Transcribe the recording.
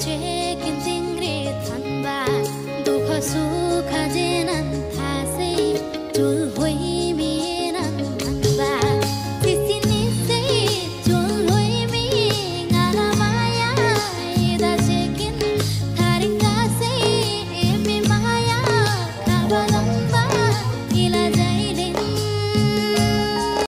taking things